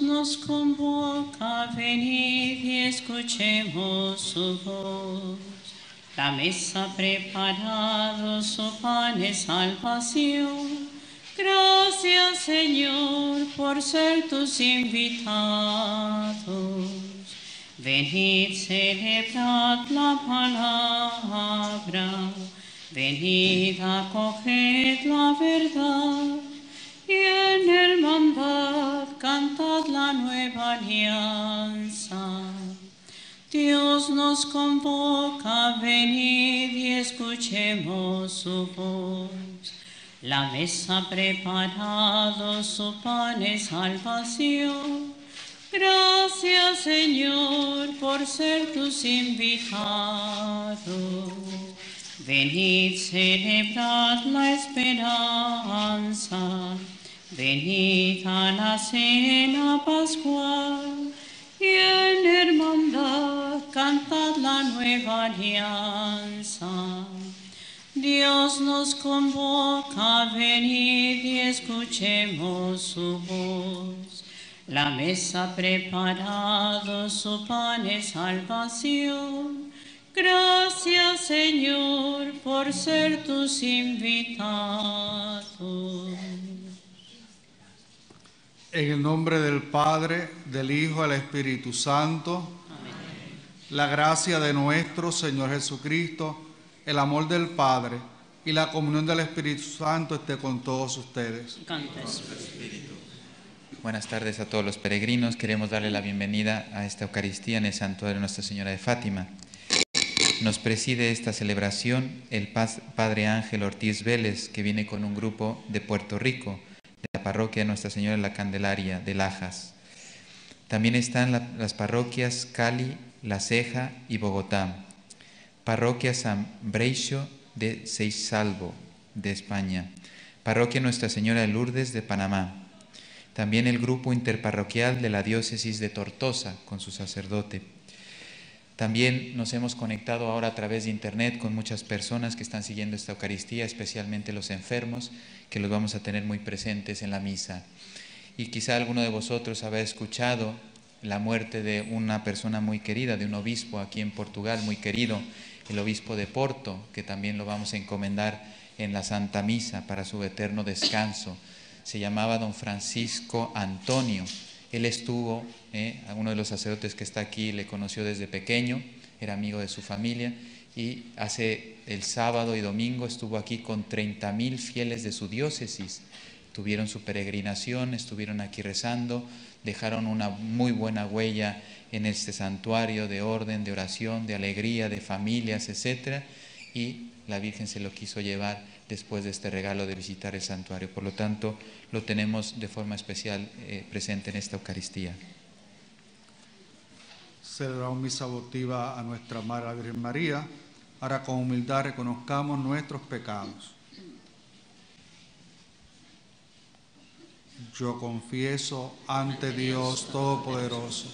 Nos convoca, venid y escuchemos su voz. La mesa preparado, su pan es salvación. Gracias Señor por ser tus invitados. Venid, celebrad la palabra. Venid, acoged la verdad. Y en hermandad cantad la nueva alianza. Dios nos convoca, venid y escuchemos su voz. La mesa preparado, su pan es salvación. Gracias Señor por ser tus invitados. Venid, celebrad la esperanza. Venid a la cena pascual y en hermandad cantad la nueva alianza. Dios nos convoca, venid y escuchemos su voz. La mesa preparado, su pan es salvación. Gracias Señor por ser tus invitados. En el nombre del Padre, del Hijo del Espíritu Santo, la gracia de nuestro Señor Jesucristo, el amor del Padre y la comunión del Espíritu Santo esté con todos ustedes. Buenas tardes a todos los peregrinos. Queremos darle la bienvenida a esta Eucaristía en el Santuario de Nuestra Señora de Fátima. Nos preside esta celebración el Padre Ángel Ortiz Vélez, que viene con un grupo de Puerto Rico, la parroquia Nuestra Señora de la Candelaria, de Lajas. También están la- las parroquias Cali, La Ceja y Bogotá. Parroquia San Breixo de Seisalvo, de España. Parroquia Nuestra Señora de Lourdes, de Panamá. También el grupo interparroquial de la diócesis de Tortosa, con su sacerdote. También nos hemos conectado ahora a través de Internet con muchas personas que están siguiendo esta Eucaristía, especialmente los enfermos, que los vamos a tener muy presentes en la misa. Y quizá alguno de vosotros habrá escuchado la muerte de una persona muy querida, de un obispo aquí en Portugal, muy querido, el obispo de Porto, que también lo vamos a encomendar en la Santa Misa para su eterno descanso. Se llamaba don Francisco Antonio. Él estuvo, eh, uno de los sacerdotes que está aquí le conoció desde pequeño, era amigo de su familia y hace el sábado y domingo estuvo aquí con 30 mil fieles de su diócesis. Tuvieron su peregrinación, estuvieron aquí rezando, dejaron una muy buena huella en este santuario de orden, de oración, de alegría, de familias, etc. Y la Virgen se lo quiso llevar después de este regalo de visitar el santuario. Por lo tanto, lo tenemos de forma especial eh, presente en esta Eucaristía. Celebramos misa votiva a nuestra Madre la Virgen María. Ahora con humildad reconozcamos nuestros pecados. Yo confieso ante Dios Todopoderoso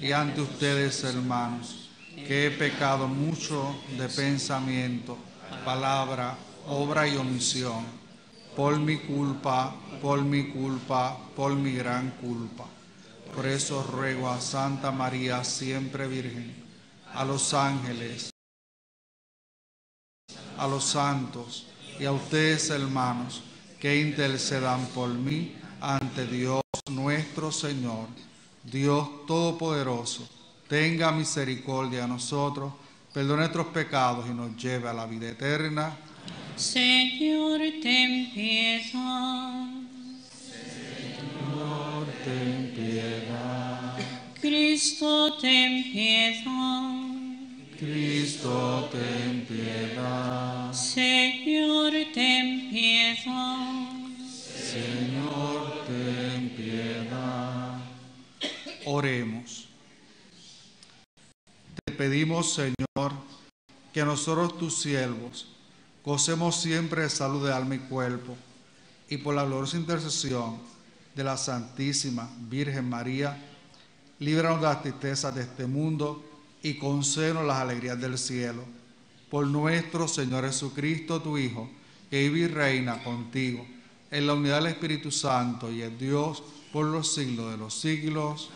y ante ustedes, hermanos, que he pecado mucho de pensamiento, palabra, obra y omisión, por mi culpa, por mi culpa, por mi gran culpa. Por eso ruego a Santa María, siempre Virgen, a los ángeles, a los santos y a ustedes, hermanos, que intercedan por mí ante Dios nuestro Señor. Dios Todopoderoso, tenga misericordia de nosotros, perdone nuestros pecados y nos lleve a la vida eterna. Señor, ten piedad. Señor, ten piedad. Cristo, ten piedad. Cristo, ten piedad. Señor, ten piedad. Señor, ten piedad. Oremos. Te pedimos, Señor, que nosotros tus siervos gocemos siempre de salud de alma y cuerpo y por la gloriosa intercesión de la Santísima Virgen María, líbranos de las tristezas de este mundo y concédenos las alegrías del cielo. Por nuestro Señor Jesucristo, tu Hijo, que vive y reina contigo en la unidad del Espíritu Santo y es Dios por los siglos de los siglos.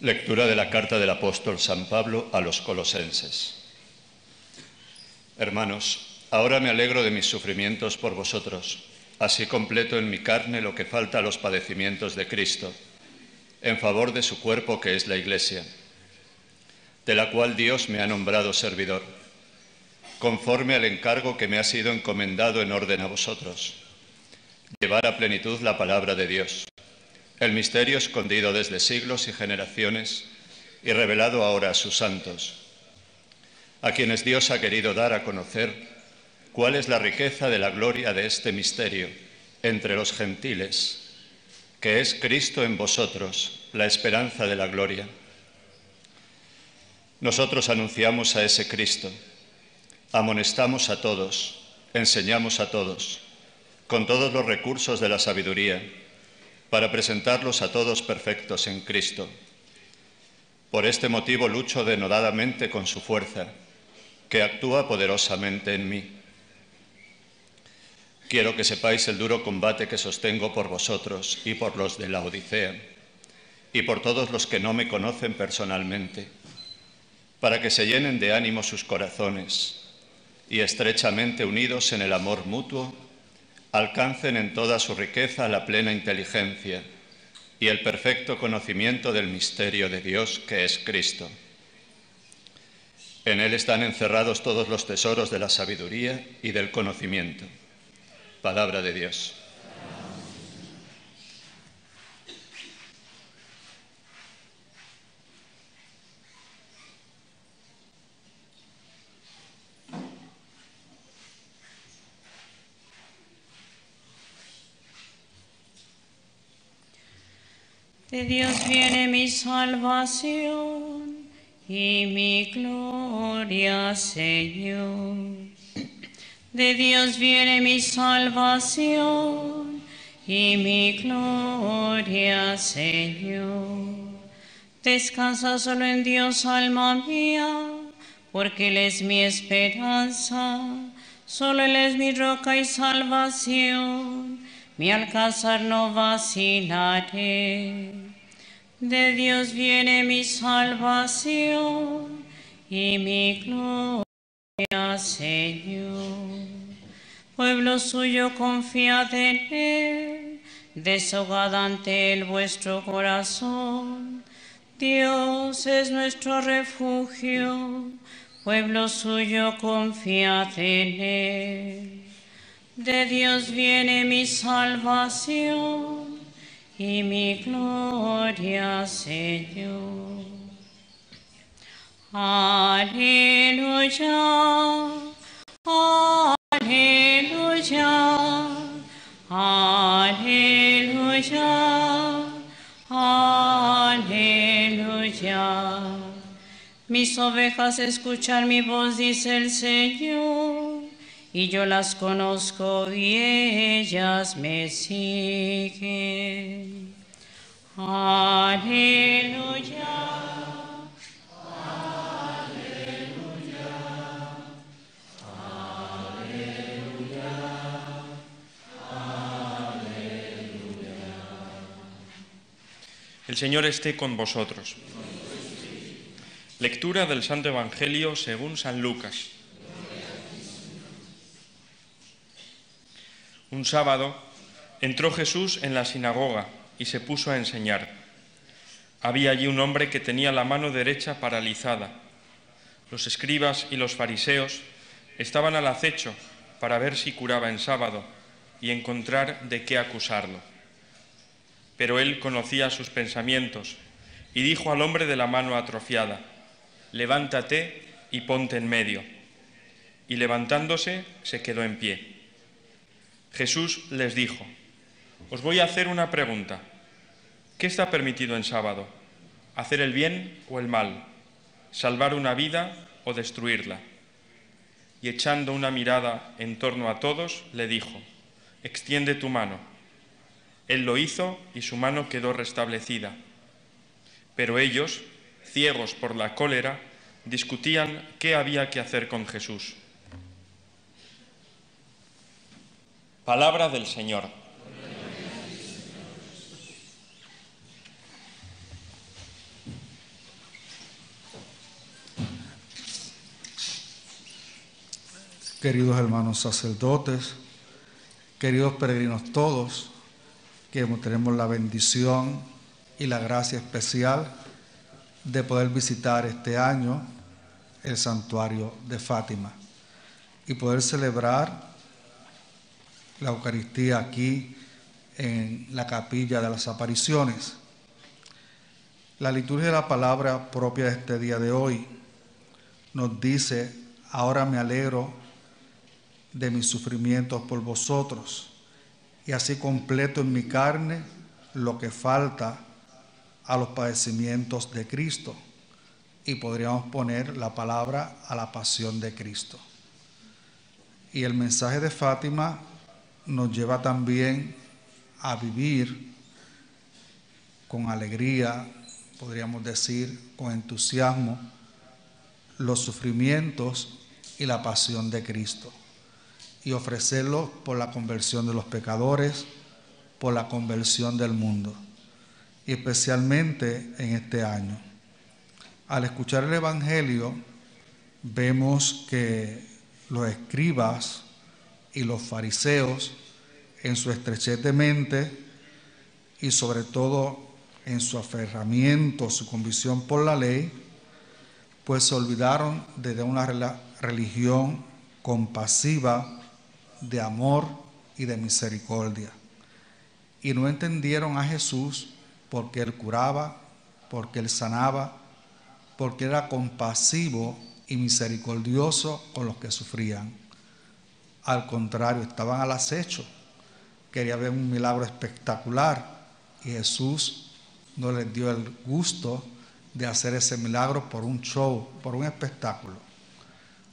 Lectura de la carta del apóstol San Pablo a los colosenses. Hermanos, ahora me alegro de mis sufrimientos por vosotros, así completo en mi carne lo que falta a los padecimientos de Cristo, en favor de su cuerpo que es la Iglesia, de la cual Dios me ha nombrado servidor, conforme al encargo que me ha sido encomendado en orden a vosotros, llevar a plenitud la palabra de Dios el misterio escondido desde siglos y generaciones y revelado ahora a sus santos, a quienes Dios ha querido dar a conocer cuál es la riqueza de la gloria de este misterio entre los gentiles, que es Cristo en vosotros, la esperanza de la gloria. Nosotros anunciamos a ese Cristo, amonestamos a todos, enseñamos a todos, con todos los recursos de la sabiduría, para presentarlos a todos perfectos en Cristo. Por este motivo lucho denodadamente con su fuerza, que actúa poderosamente en mí. Quiero que sepáis el duro combate que sostengo por vosotros y por los de la Odisea, y por todos los que no me conocen personalmente, para que se llenen de ánimo sus corazones y estrechamente unidos en el amor mutuo, alcancen en toda su riqueza la plena inteligencia y el perfecto conocimiento del misterio de Dios que es Cristo. En Él están encerrados todos los tesoros de la sabiduría y del conocimiento. Palabra de Dios. De Dios viene mi salvación y mi gloria, Señor. De Dios viene mi salvación y mi gloria, Señor. Descansa solo en Dios, alma mía, porque Él es mi esperanza. Solo Él es mi roca y salvación mi alcázar no vacilaré. De Dios viene mi salvación y mi gloria, Señor. Pueblo suyo, confiad en Él, deshogad ante Él vuestro corazón. Dios es nuestro refugio, pueblo suyo, confiad en Él. De Dios viene mi salvación y mi gloria, Señor. Aleluya, aleluya, aleluya, aleluya. Mis ovejas escuchan mi voz, dice el Señor y yo las conozco y ellas me siguen. Aleluya. El Señor esté con vosotros. Lectura del Santo Evangelio según San Lucas. Un sábado entró Jesús en la sinagoga y se puso a enseñar. Había allí un hombre que tenía la mano derecha paralizada. Los escribas y los fariseos estaban al acecho para ver si curaba en sábado y encontrar de qué acusarlo. Pero él conocía sus pensamientos y dijo al hombre de la mano atrofiada, levántate y ponte en medio. Y levantándose se quedó en pie. Jesús les dijo, os voy a hacer una pregunta. ¿Qué está permitido en sábado? ¿Hacer el bien o el mal? ¿Salvar una vida o destruirla? Y echando una mirada en torno a todos, le dijo, extiende tu mano. Él lo hizo y su mano quedó restablecida. Pero ellos, ciegos por la cólera, discutían qué había que hacer con Jesús. Palabra del Señor. Queridos hermanos sacerdotes, queridos peregrinos todos, que tenemos la bendición y la gracia especial de poder visitar este año el santuario de Fátima y poder celebrar la Eucaristía aquí en la capilla de las apariciones. La liturgia de la palabra propia de este día de hoy nos dice, ahora me alegro de mis sufrimientos por vosotros, y así completo en mi carne lo que falta a los padecimientos de Cristo. Y podríamos poner la palabra a la pasión de Cristo. Y el mensaje de Fátima nos lleva también a vivir con alegría, podríamos decir, con entusiasmo, los sufrimientos y la pasión de Cristo y ofrecerlo por la conversión de los pecadores, por la conversión del mundo, y especialmente en este año. Al escuchar el Evangelio, vemos que los escribas y los fariseos, en su estrechez de mente y sobre todo en su aferramiento, su convicción por la ley, pues se olvidaron de una religión compasiva, de amor y de misericordia. Y no entendieron a Jesús porque Él curaba, porque Él sanaba, porque era compasivo y misericordioso con los que sufrían. Al contrario, estaban al acecho. Quería ver un milagro espectacular y Jesús no les dio el gusto de hacer ese milagro por un show, por un espectáculo.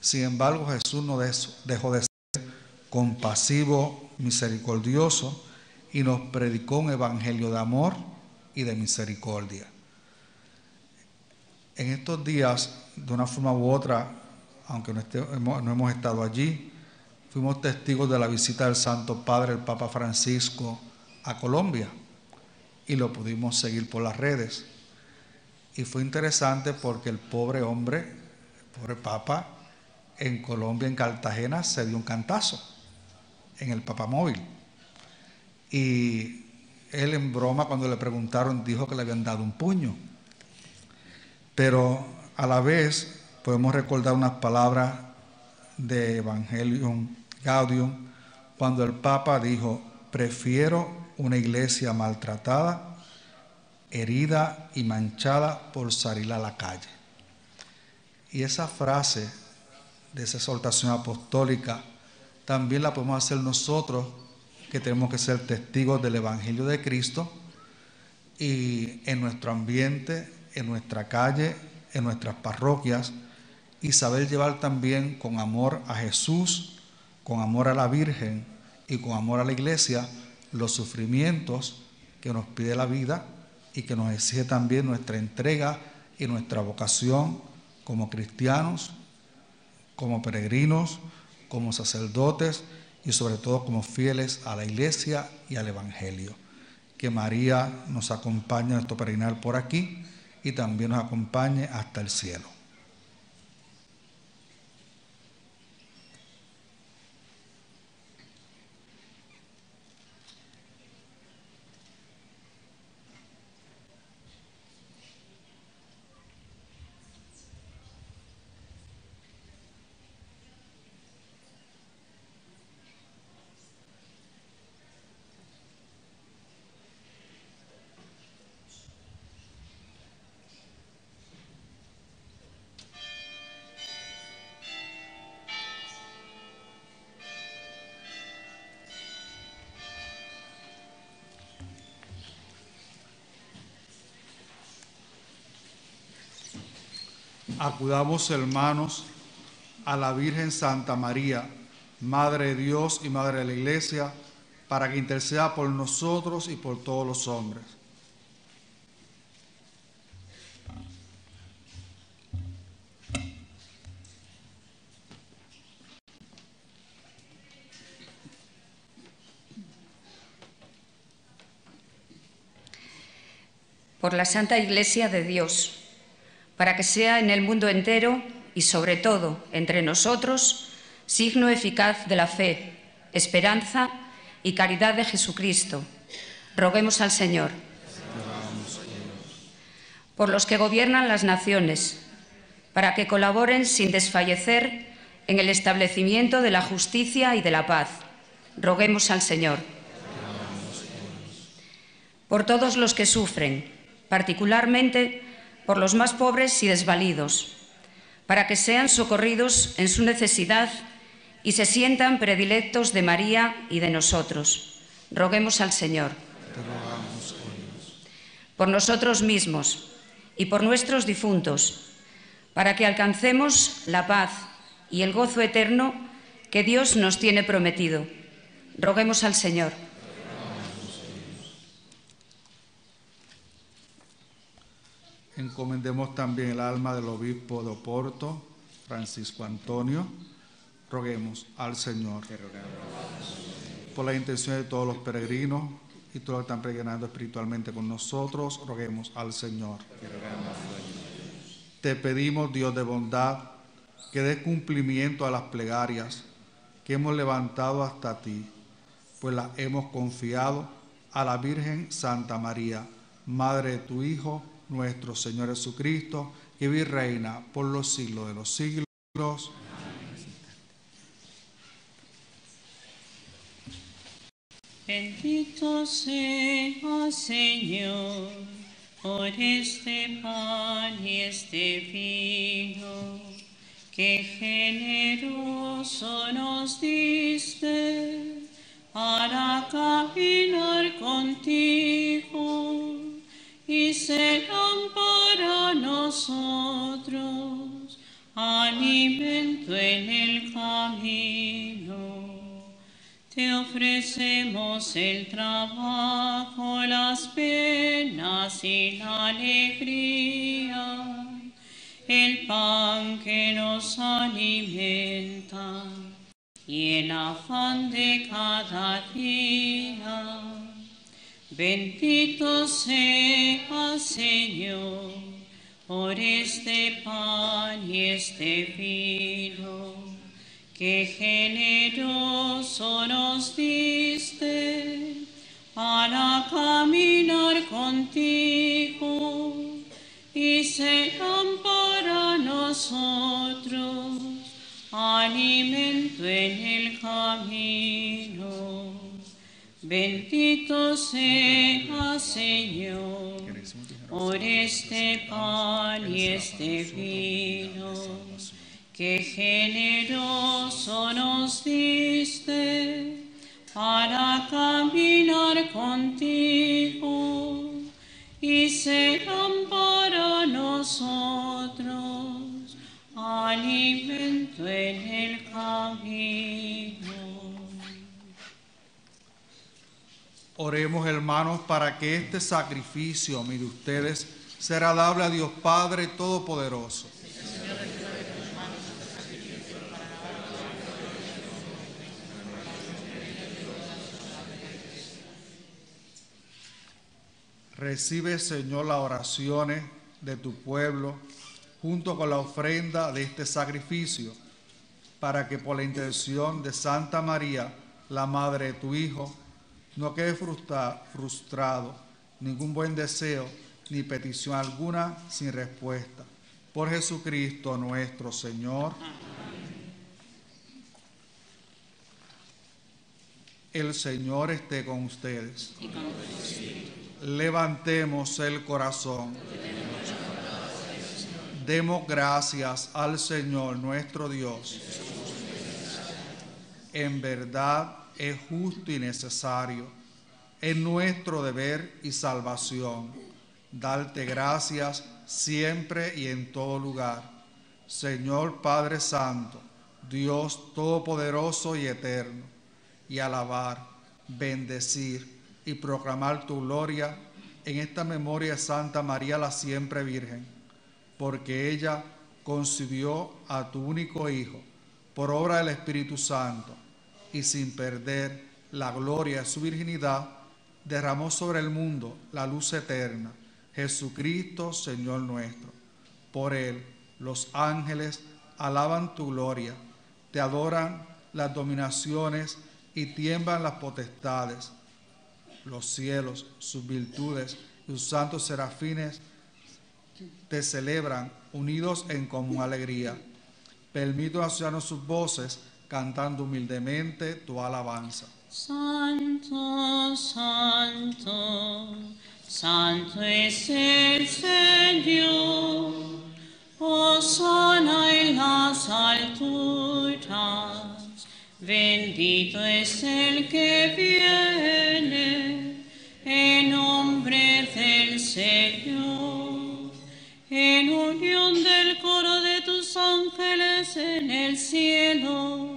Sin embargo, Jesús no dejó de ser compasivo, misericordioso y nos predicó un evangelio de amor y de misericordia. En estos días, de una forma u otra, aunque no, no hemos estado allí, fuimos testigos de la visita del Santo Padre, el Papa Francisco, a Colombia y lo pudimos seguir por las redes. Y fue interesante porque el pobre hombre, el pobre Papa, en Colombia, en Cartagena, se dio un cantazo en el papamóvil. Y él en broma cuando le preguntaron dijo que le habían dado un puño. Pero a la vez podemos recordar unas palabras de Evangelium Gaudium cuando el Papa dijo, prefiero una iglesia maltratada, herida y manchada por salir a la calle. Y esa frase de esa exhortación apostólica también la podemos hacer nosotros, que tenemos que ser testigos del Evangelio de Cristo y en nuestro ambiente, en nuestra calle, en nuestras parroquias, y saber llevar también con amor a Jesús, con amor a la Virgen y con amor a la iglesia los sufrimientos que nos pide la vida y que nos exige también nuestra entrega y nuestra vocación como cristianos, como peregrinos, como sacerdotes y sobre todo como fieles a la iglesia y al Evangelio. Que María nos acompañe en nuestro peregrinar por aquí y también nos acompañe hasta el cielo. acudamos hermanos a la Virgen Santa María, Madre de Dios y Madre de la Iglesia, para que interceda por nosotros y por todos los hombres. Por la Santa Iglesia de Dios para que sea en el mundo entero y sobre todo entre nosotros signo eficaz de la fe, esperanza y caridad de Jesucristo. Roguemos al Señor. Por los que gobiernan las naciones, para que colaboren sin desfallecer en el establecimiento de la justicia y de la paz. Roguemos al Señor. Por todos los que sufren, particularmente por los más pobres y desvalidos, para que sean socorridos en su necesidad y se sientan predilectos de María y de nosotros. Roguemos al Señor. Por nosotros mismos y por nuestros difuntos, para que alcancemos la paz y el gozo eterno que Dios nos tiene prometido. Roguemos al Señor. Encomendemos también el alma del obispo de Oporto, Francisco Antonio. Roguemos al Señor. Por la intención de todos los peregrinos y todos los que están peregrinando espiritualmente con nosotros, roguemos al Señor. Te pedimos, Dios de bondad, que des cumplimiento a las plegarias que hemos levantado hasta ti, pues las hemos confiado a la Virgen Santa María, Madre de tu Hijo, nuestro Señor Jesucristo, que vive y reina por los siglos de los siglos. Bendito sea Señor por este pan y este vino que generoso nos diste para caminar contigo y serán para nosotros alimento en el camino. Te ofrecemos el trabajo, las penas y la alegría, el pan que nos alimenta y el afán de cada día. Bendito sea Señor por este pan y este vino que generoso nos diste para caminar contigo y serán para nosotros alimento en el camino. Bendito sea Señor por este pan y este vino que generoso nos diste para caminar contigo y serán para nosotros alimento en el camino. Oremos, hermanos, para que este sacrificio, mire ustedes, será agradable a Dios Padre Todopoderoso. Recibe, Señor, las oraciones de tu pueblo junto con la ofrenda de este sacrificio, para que por la intención de Santa María, la Madre de tu Hijo, no quede frustra- frustrado ningún buen deseo ni petición alguna sin respuesta. Por Jesucristo nuestro Señor. El Señor esté con ustedes. Levantemos el corazón. Demos gracias al Señor nuestro Dios. En verdad es justo y necesario. Es nuestro deber y salvación. Darte gracias siempre y en todo lugar. Señor Padre Santo, Dios Todopoderoso y Eterno, y alabar, bendecir y proclamar tu gloria en esta memoria de Santa María la siempre Virgen, porque ella concibió a tu único Hijo por obra del Espíritu Santo y sin perder la gloria de su virginidad, derramó sobre el mundo la luz eterna Jesucristo, Señor nuestro. Por Él los ángeles alaban tu gloria, te adoran las dominaciones y tiemblan las potestades. Los cielos, sus virtudes y sus santos serafines te celebran unidos en común alegría. Permito asociarnos sus voces cantando humildemente tu alabanza. Santo, santo, santo es el Señor. Osana en las alturas. Bendito es el que viene en nombre del Señor. En unión del coro de tus ángeles en el cielo,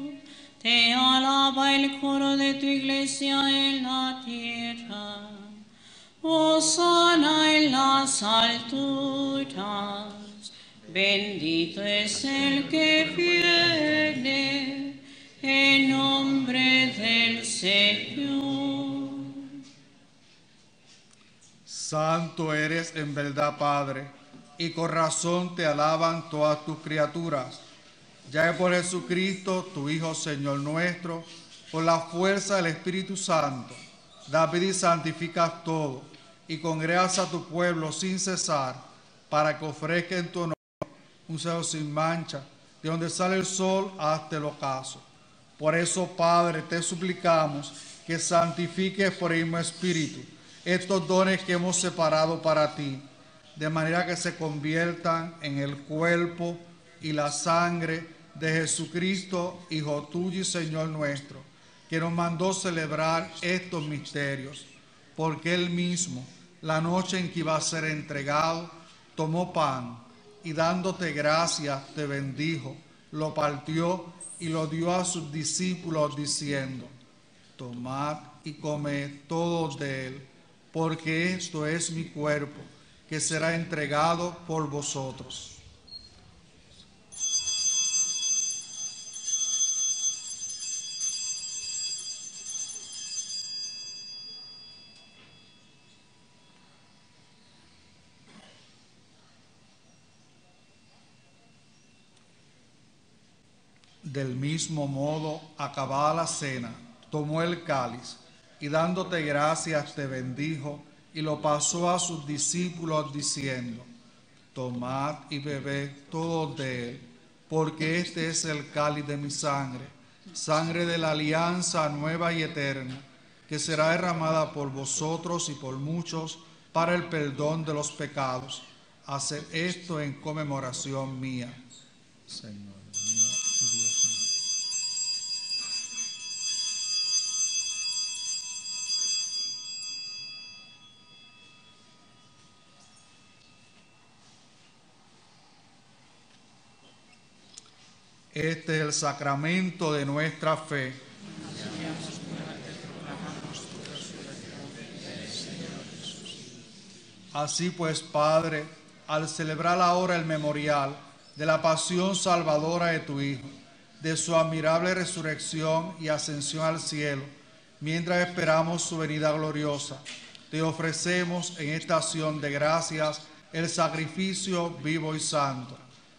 te alaba el coro de tu iglesia en la tierra. Osana en las alturas. Bendito es el que viene en nombre del Señor. Santo eres en verdad, Padre, y con razón te alaban todas tus criaturas, ya que por Jesucristo, tu Hijo Señor nuestro, por la fuerza del Espíritu Santo, David y santificas todo, y congregas a tu pueblo sin cesar, para que ofrezca en tu honor un celo sin mancha, de donde sale el sol hasta el ocaso. Por eso, Padre, te suplicamos que santifiques por el mismo Espíritu estos dones que hemos separado para ti, de manera que se conviertan en el cuerpo y la sangre de Jesucristo, Hijo tuyo y Señor nuestro, que nos mandó celebrar estos misterios, porque Él mismo, la noche en que iba a ser entregado, tomó pan y dándote gracias te bendijo, lo partió y lo dio a sus discípulos diciendo, tomad y comed todos de él, porque esto es mi cuerpo, que será entregado por vosotros. Del mismo modo, acabada la cena, tomó el cáliz y dándote gracias te bendijo y lo pasó a sus discípulos diciendo, tomad y bebed todos de él, porque este es el cáliz de mi sangre, sangre de la alianza nueva y eterna, que será derramada por vosotros y por muchos para el perdón de los pecados. Haced esto en conmemoración mía. Señor Este es el sacramento de nuestra fe. Así pues, Padre, al celebrar ahora el memorial de la pasión salvadora de tu Hijo, de su admirable resurrección y ascensión al cielo, mientras esperamos su venida gloriosa, te ofrecemos en esta acción de gracias el sacrificio vivo y santo.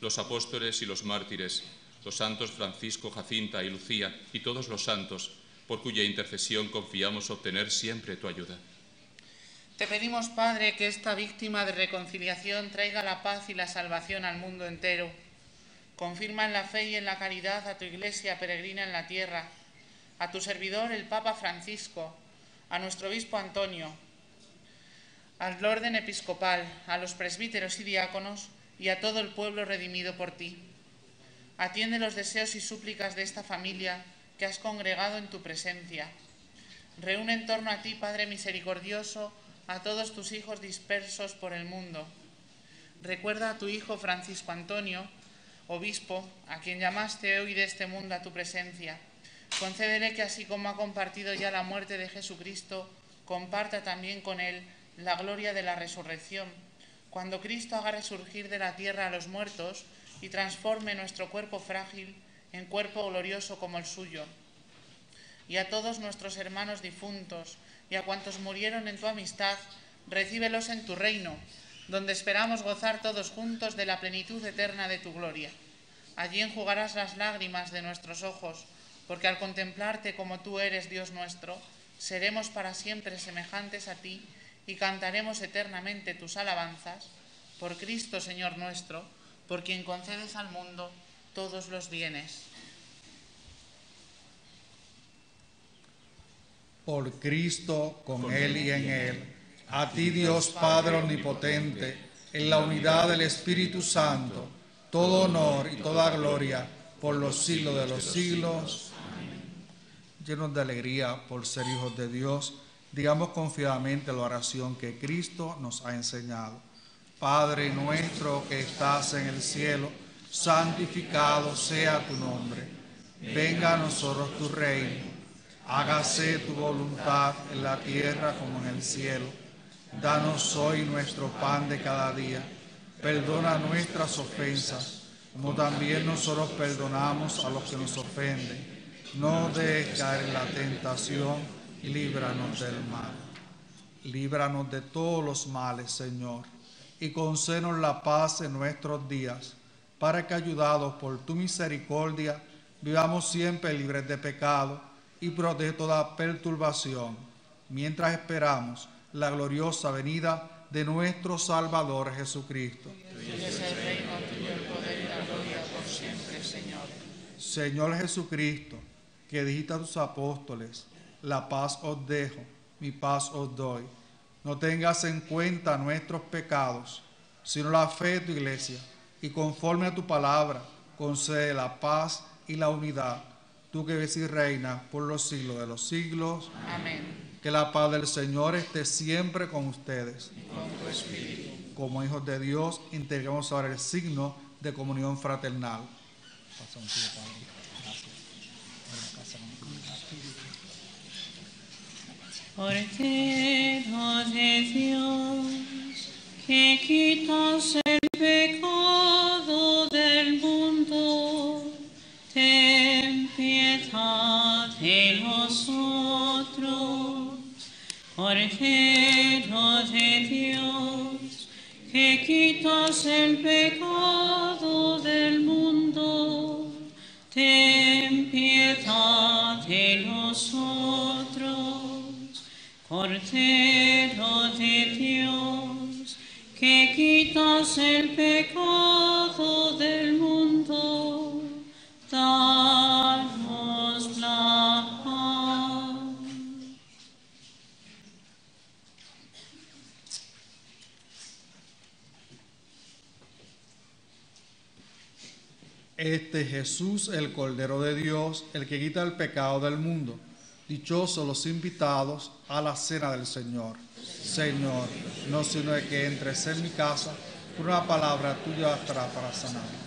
los apóstoles y los mártires, los santos Francisco, Jacinta y Lucía, y todos los santos, por cuya intercesión confiamos obtener siempre tu ayuda. Te pedimos, Padre, que esta víctima de reconciliación traiga la paz y la salvación al mundo entero. Confirma en la fe y en la caridad a tu iglesia peregrina en la tierra, a tu servidor el Papa Francisco, a nuestro obispo Antonio, al orden episcopal, a los presbíteros y diáconos y a todo el pueblo redimido por ti. Atiende los deseos y súplicas de esta familia que has congregado en tu presencia. Reúne en torno a ti, Padre misericordioso, a todos tus hijos dispersos por el mundo. recuerda a tu Hijo Francisco Antonio, obispo, a quien llamaste hoy de este mundo a tu presencia. Concédele que así como ha compartido ya la muerte de Jesucristo, comparta también con él la gloria de la resurrección. Cuando Cristo haga resurgir de la tierra a los muertos y transforme nuestro cuerpo frágil en cuerpo glorioso como el suyo. Y a todos nuestros hermanos difuntos y a cuantos murieron en tu amistad, recíbelos en tu reino, donde esperamos gozar todos juntos de la plenitud eterna de tu gloria. Allí enjugarás las lágrimas de nuestros ojos, porque al contemplarte como tú eres, Dios nuestro, seremos para siempre semejantes a ti y cantaremos eternamente tus alabanzas, por Cristo Señor nuestro, por quien concedes al mundo todos los bienes. Por Cristo, con Él y en Él, a ti Dios Padre Omnipotente, en la unidad del Espíritu Santo, todo honor y toda gloria por los siglos de los siglos. Llenos de alegría por ser hijos de Dios, digamos confiadamente la oración que Cristo nos ha enseñado. Padre nuestro que estás en el cielo, santificado sea tu nombre. Venga a nosotros tu reino. Hágase tu voluntad en la tierra como en el cielo. Danos hoy nuestro pan de cada día. Perdona nuestras ofensas, como también nosotros perdonamos a los que nos ofenden. No dejes caer en la tentación líbranos del mal. Líbranos de todos los males, Señor, y concédenos la paz en nuestros días, para que, ayudados por tu misericordia, vivamos siempre libres de pecado y protege toda perturbación, mientras esperamos la gloriosa venida de nuestro Salvador Jesucristo. Señor Jesucristo, que dijiste a tus apóstoles, la paz os dejo, mi paz os doy. No tengas en cuenta nuestros pecados, sino la fe de tu iglesia, y conforme a tu palabra, concede la paz y la unidad. Tú que ves y reinas por los siglos de los siglos. Amén. Que la paz del Señor esté siempre con ustedes. Con tu espíritu. Como hijos de Dios, entregamos ahora el signo de comunión fraternal. Cordero de Dios, que quitas el pecado del mundo, ten piedad de nosotros. Cordero de Dios, que quitas el pecado del mundo, ten piedad de nosotros. Cordero de Dios, que quitas el pecado del mundo, danos la paz. Este es Jesús, el Cordero de Dios, el que quita el pecado del mundo. Dichosos los invitados a la cena del Señor. Señor, no sino que entres en mi casa, por una palabra tuya bastará para sanar.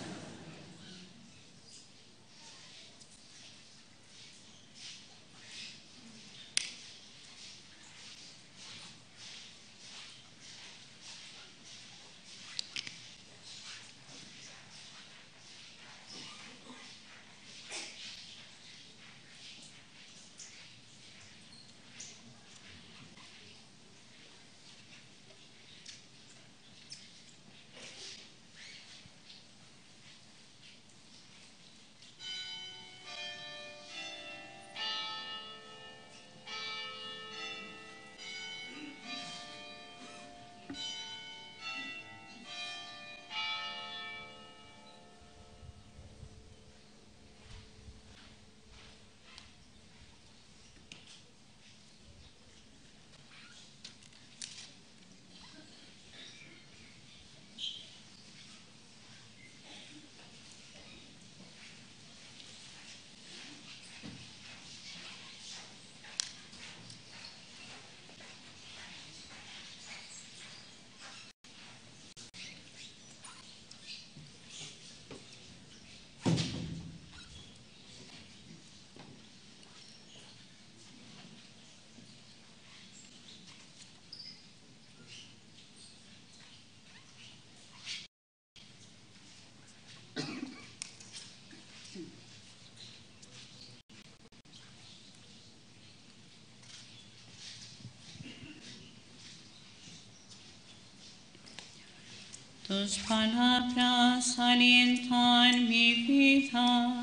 Tus palabras alientan mi vida,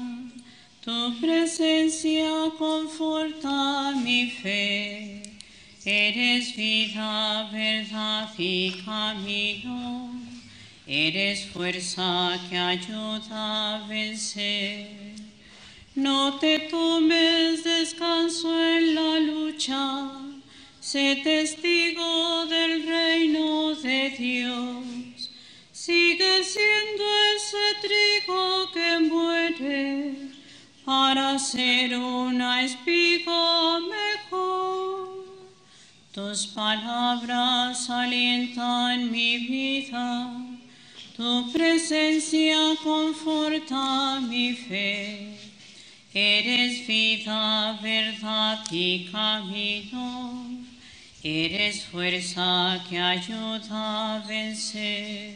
tu presencia conforta mi fe. Eres vida, verdad y camino, eres fuerza que ayuda a vencer. No te tomes descanso en la lucha, sé testigo para ser una espiga mejor. Tus palabras alientan mi vida, tu presencia conforta mi fe. Eres vida, verdad y camino. Eres fuerza que ayuda a vencer.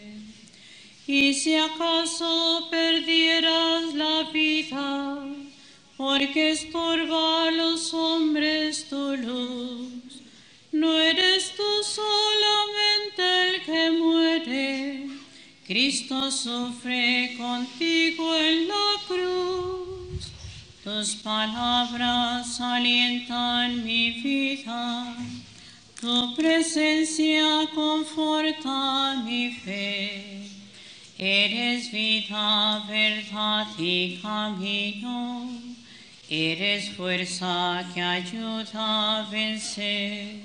Y si acaso perdieras la vida, porque estorba a los hombres tu luz, no eres tú solamente el que muere, Cristo sufre contigo en la cruz. Tus palabras alientan mi vida, tu presencia conforta mi fe. Eres vida, verdad y camino. Eres fuerza que ayuda a vencer.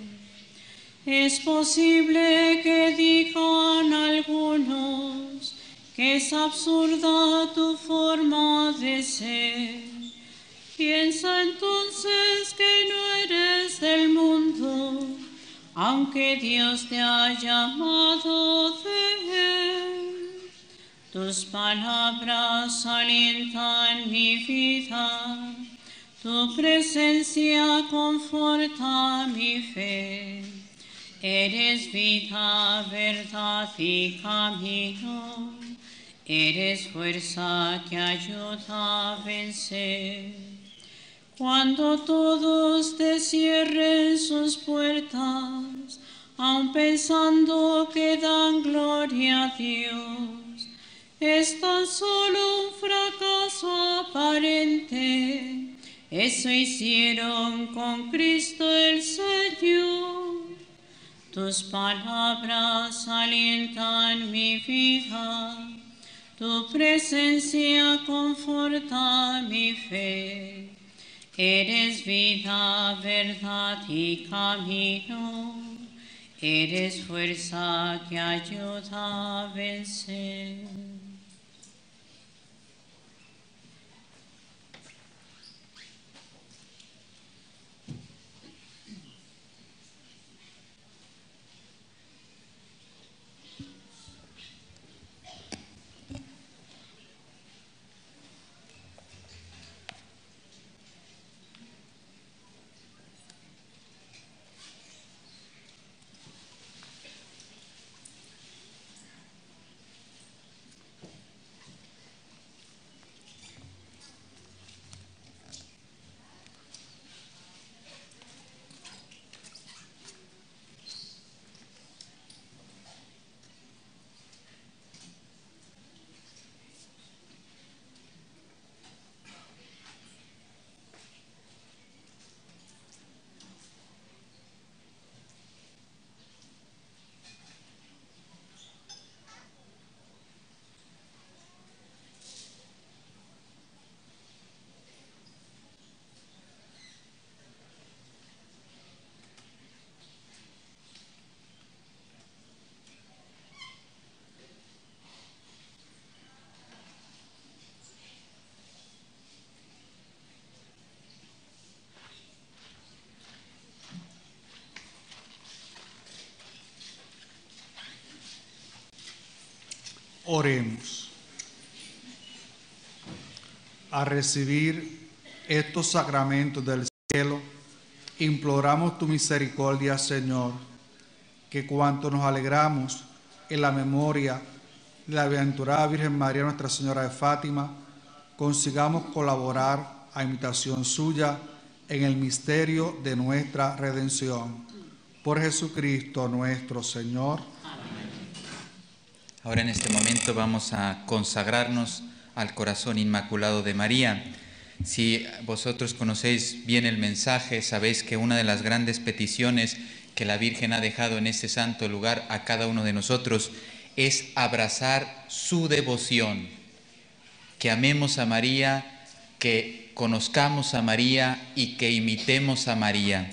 Es posible que digan algunos que es absurda tu forma de ser. Piensa entonces que no eres del mundo, aunque Dios te ha llamado de él. Tus palabras alientan mi vida, tu presencia conforta mi fe. Eres vida, verdad y camino, eres fuerza que ayuda a vencer. Cuando todos te cierren sus puertas, aun pensando que dan gloria a Dios, es tan solo un fracaso aparente. Eso hicieron con Cristo el Señor. Tus palabras alientan mi vida. Tu presencia conforta mi fe. Eres vida, verdad y camino. Eres fuerza que ayuda a vencer. Oremos. A recibir estos sacramentos del cielo, imploramos tu misericordia, Señor, que cuanto nos alegramos en la memoria de la bienaventurada Virgen María, Nuestra Señora de Fátima, consigamos colaborar a imitación suya en el misterio de nuestra redención. Por Jesucristo nuestro Señor. Ahora en este momento vamos a consagrarnos al corazón inmaculado de María. Si vosotros conocéis bien el mensaje, sabéis que una de las grandes peticiones que la Virgen ha dejado en este santo lugar a cada uno de nosotros es abrazar su devoción, que amemos a María, que conozcamos a María y que imitemos a María.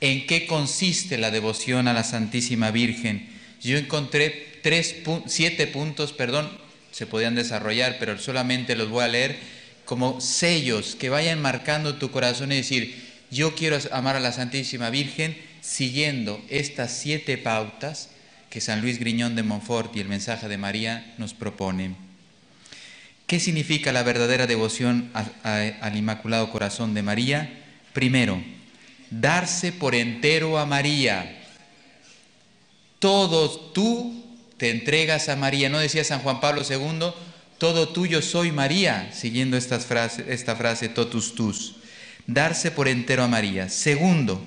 ¿En qué consiste la devoción a la Santísima Virgen? Yo encontré tres, siete puntos, perdón, se podían desarrollar, pero solamente los voy a leer como sellos que vayan marcando tu corazón y decir, yo quiero amar a la Santísima Virgen siguiendo estas siete pautas que San Luis Griñón de Montfort y el mensaje de María nos proponen. ¿Qué significa la verdadera devoción al Inmaculado Corazón de María? Primero, darse por entero a María. Todo tú te entregas a María. ¿No decía San Juan Pablo II? todo tuyo soy María, siguiendo esta frase, esta frase totus tus. Darse por entero a María. Segundo,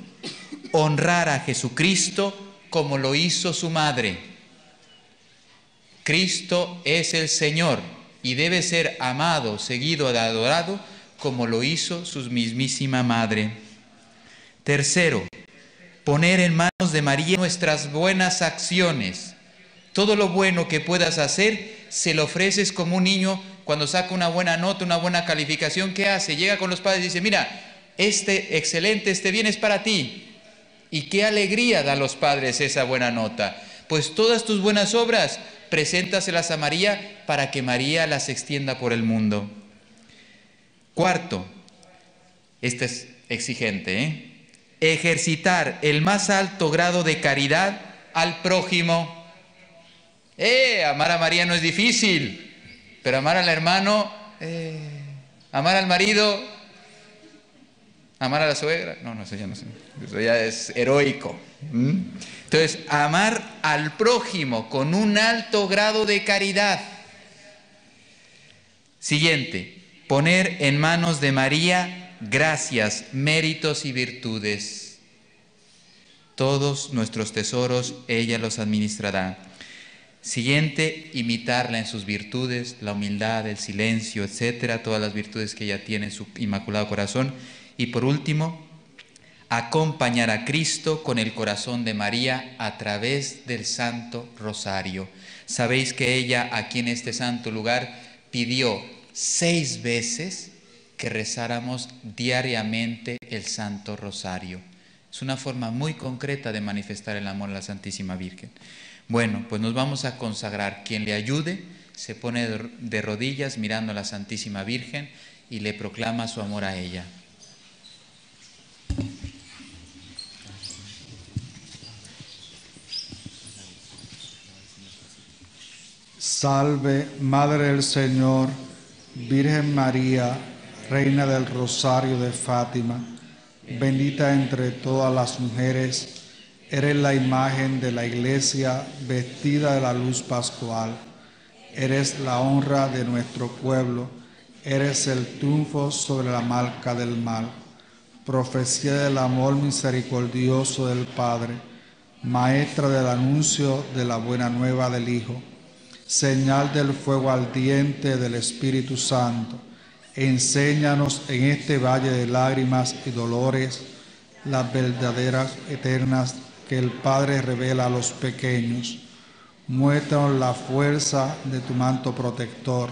honrar a Jesucristo como lo hizo su madre. Cristo es el Señor y debe ser amado, seguido, adorado como lo hizo su mismísima madre. Tercero, poner en manos de María nuestras buenas acciones. Todo lo bueno que puedas hacer, se lo ofreces como un niño cuando saca una buena nota, una buena calificación, ¿qué hace? Llega con los padres y dice, mira, este excelente, este bien es para ti. Y qué alegría da a los padres esa buena nota. Pues todas tus buenas obras, preséntaselas a María para que María las extienda por el mundo. Cuarto, este es exigente, ¿eh? ejercitar el más alto grado de caridad al prójimo. Eh, amar a María no es difícil, pero amar al hermano, eh, amar al marido, amar a la suegra, no, no, eso ya no sé, eso ya es heroico. Entonces, amar al prójimo con un alto grado de caridad. Siguiente, poner en manos de María gracias, méritos y virtudes. Todos nuestros tesoros ella los administrará. Siguiente, imitarla en sus virtudes, la humildad, el silencio, etcétera, todas las virtudes que ella tiene en su inmaculado corazón. Y por último, acompañar a Cristo con el corazón de María a través del Santo Rosario. Sabéis que ella aquí en este santo lugar pidió seis veces que rezáramos diariamente el Santo Rosario. Es una forma muy concreta de manifestar el amor a la Santísima Virgen. Bueno, pues nos vamos a consagrar. Quien le ayude se pone de rodillas mirando a la Santísima Virgen y le proclama su amor a ella. Salve, Madre del Señor, Virgen María, Reina del Rosario de Fátima, bendita entre todas las mujeres Eres la imagen de la iglesia vestida de la luz pascual. Eres la honra de nuestro pueblo. Eres el triunfo sobre la marca del mal. Profecía del amor misericordioso del Padre. Maestra del anuncio de la buena nueva del Hijo. Señal del fuego ardiente del Espíritu Santo. Enséñanos en este valle de lágrimas y dolores las verdaderas eternas que el Padre revela a los pequeños. Muéstranos la fuerza de tu manto protector.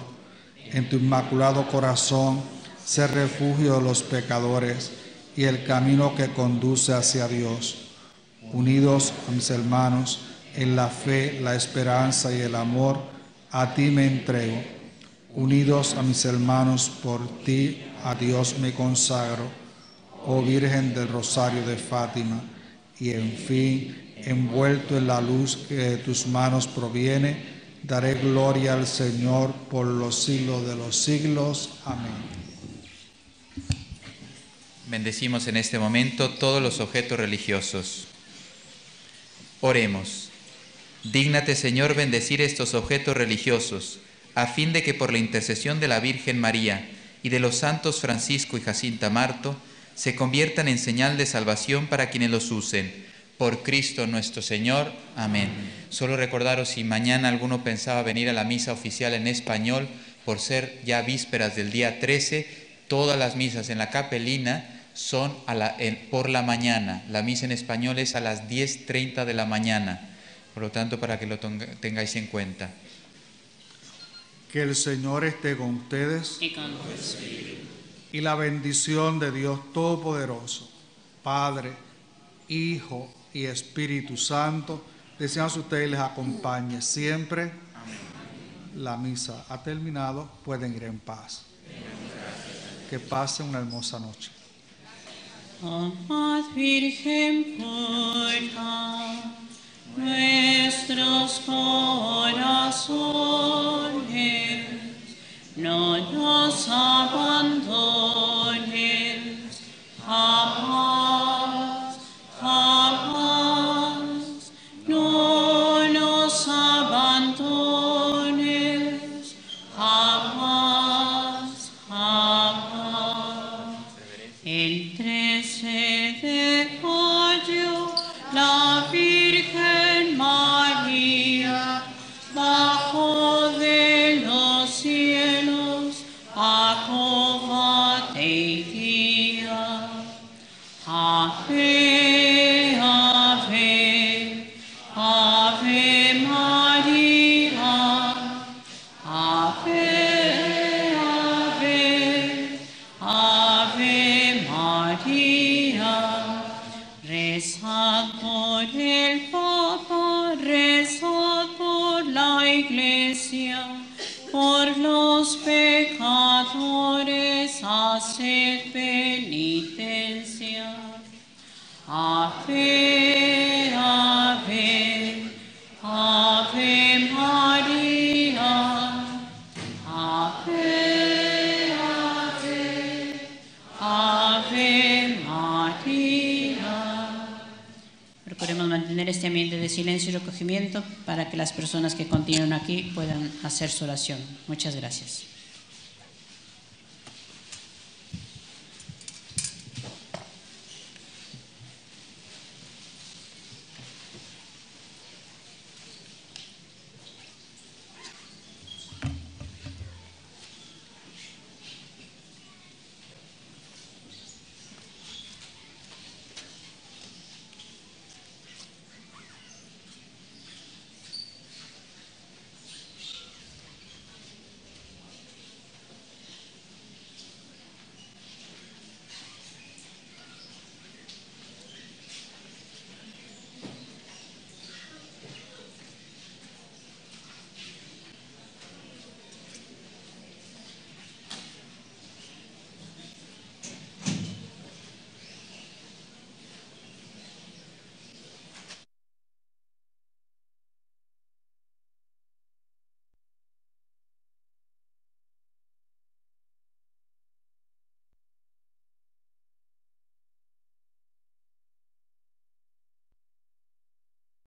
En tu inmaculado corazón, sé refugio de los pecadores y el camino que conduce hacia Dios. Unidos a mis hermanos en la fe, la esperanza y el amor, a ti me entrego. Unidos a mis hermanos por ti, a Dios me consagro. Oh Virgen del Rosario de Fátima y en fin, envuelto en la luz que de tus manos proviene, daré gloria al Señor por los siglos de los siglos. Amén. Bendecimos en este momento todos los objetos religiosos. Oremos. Dígnate, Señor, bendecir estos objetos religiosos, a fin de que por la intercesión de la Virgen María y de los santos Francisco y Jacinta Marto, se conviertan en señal de salvación para quienes los usen. por Cristo nuestro Señor. Amén. Solo recordaros si mañana alguno pensaba venir a la misa oficial en español, por ser ya vísperas del día 13, todas las misas en la capelina son a la- en- por la mañana. La misa en español es a las 10.30 de la mañana. Por lo tanto, para que lo tengáis en cuenta. Que el Señor esté con ustedes Y con tu espíritu. Y la bendición de Dios Todopoderoso, Padre, Hijo y Espíritu Santo, deseamos a ustedes les acompañe siempre. La misa ha terminado, pueden ir en paz. Que pasen una hermosa noche. Amad Virgen pura, nuestros corazones, nos abandones, silencio y recogimiento para que las personas que continúan aquí puedan hacer su oración. Muchas gracias.